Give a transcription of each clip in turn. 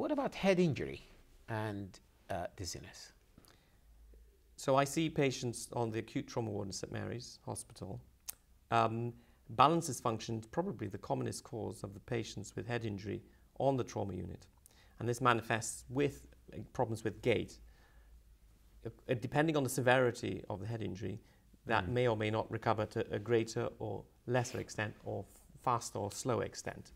what about head injury and uh, dizziness? So I see patients on the acute trauma ward in St Mary's Hospital. Um, balance dysfunction is probably the commonest cause of the patients with head injury on the trauma unit. And this manifests with uh, problems with gait. Uh, depending on the severity of the head injury, that mm. may or may not recover to a greater or lesser extent or faster or slower extent.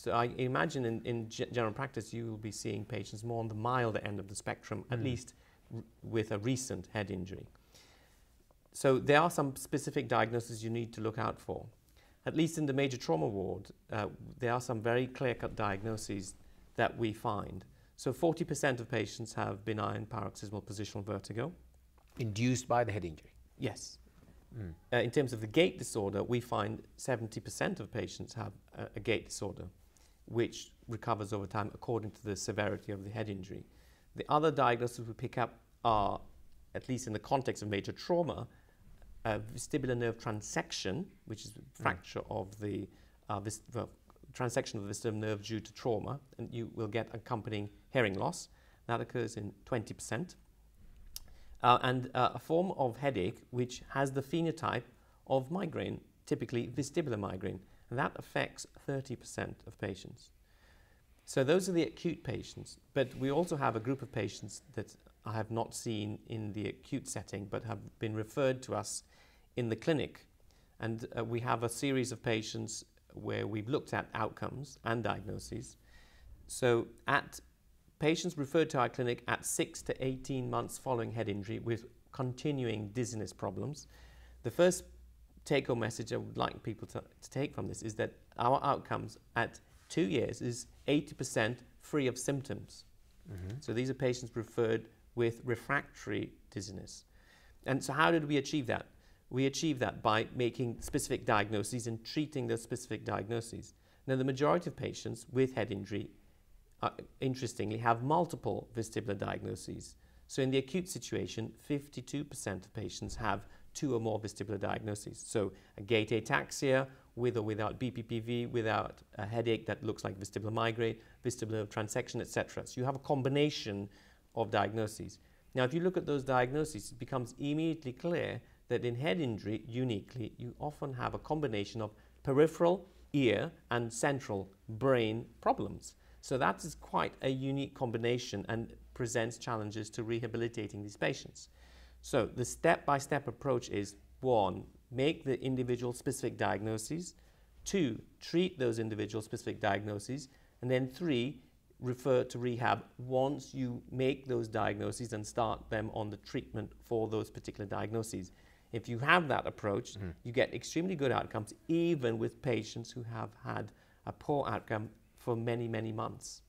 So I imagine in, in general practice, you will be seeing patients more on the milder end of the spectrum, mm. at least with a recent head injury. So there are some specific diagnoses you need to look out for. At least in the major trauma ward, uh, there are some very clear-cut diagnoses that we find. So 40% of patients have benign paroxysmal positional vertigo. Induced by the head injury? Yes. Mm. Uh, in terms of the gait disorder, we find 70% of patients have a, a, gait disorder, which recovers over time according to the severity of the head injury. The other diagnoses we pick up are, at least in the context of major trauma, uh, vestibular nerve transection, which is mm. fracture of the, uh, the transection of the vestibular nerve due to trauma, and you will get accompanying hearing loss. That occurs in 20% uh, and uh, a form of headache which has the phenotype of migraine, typically vestibular migraine, and that affects 30% of patients. So those are the acute patients, but we also have a group of patients that I have not seen in the acute setting but have been referred to us in the clinic. And uh, we have a series of patients where we've looked at outcomes and diagnoses. So at Patients referred to our clinic at 6 to 18 months following head injury with continuing dizziness problems. The first take home message I would like people to, to take from this is that our outcomes at two years is 80% free of symptoms. Mm-hmm. So these are patients referred with refractory dizziness. And so, how did we achieve that? We achieved that by making specific diagnoses and treating those specific diagnoses. Now, the majority of patients with head injury uh, interestingly, have multiple vestibular diagnoses. So in the acute situation, 52% of patients have two or more vestibular diagnoses. So a gait ataxia with or without BPPV, without a headache that looks like vestibular migraine, vestibular transection, etc. So you have a combination of diagnoses. Now, if you look at those diagnoses, it becomes immediately clear that in head injury, uniquely, you often have a combination of peripheral, ear, and central brain problems. So that is quite a unique combination and presents challenges to rehabilitating these patients. So the step-by-step approach is one, make the individual specific diagnoses, two, treat those individual specific diagnoses, and then three, refer to rehab once you make those diagnoses and start them on the treatment for those particular diagnoses. If you have that approach, mm-hmm. you get extremely good outcomes, even with patients who have had a poor outcome for many, many months.